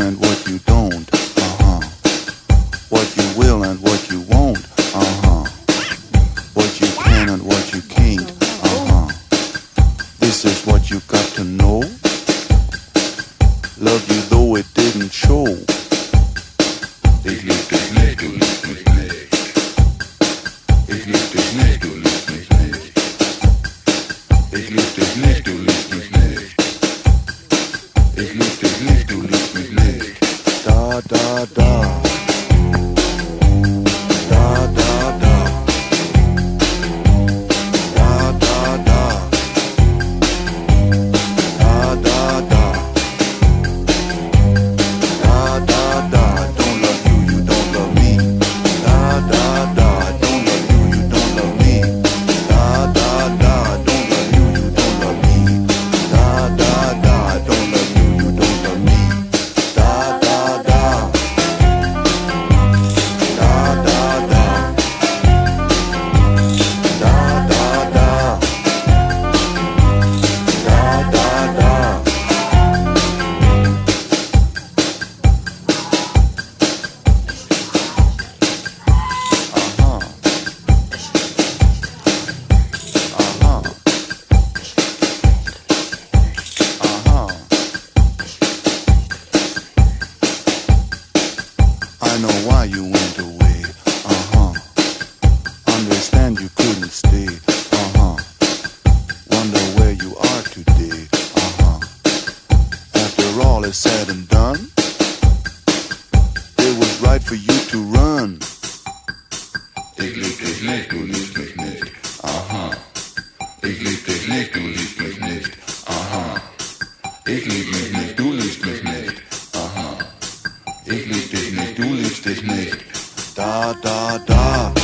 and what you don't, uh huh. What you will and what you won't, uh huh. What you can and what you can't, uh huh. This is what you got to know. Love you though it didn't show. Ich lieb dich nicht, du liebst mich nicht. Ich lieb dich nicht, Da, da, da. Why you went away. Uh-huh. Understand you couldn't stay. Uh-huh. Wonder where you are today. Uh-huh. After all is said and done, it was right for you to run. Ich lieb dich nicht, du liebst mich nicht. Aha. Ich dich nicht, du liebst mich nicht. Aha. Ich Da, da, da.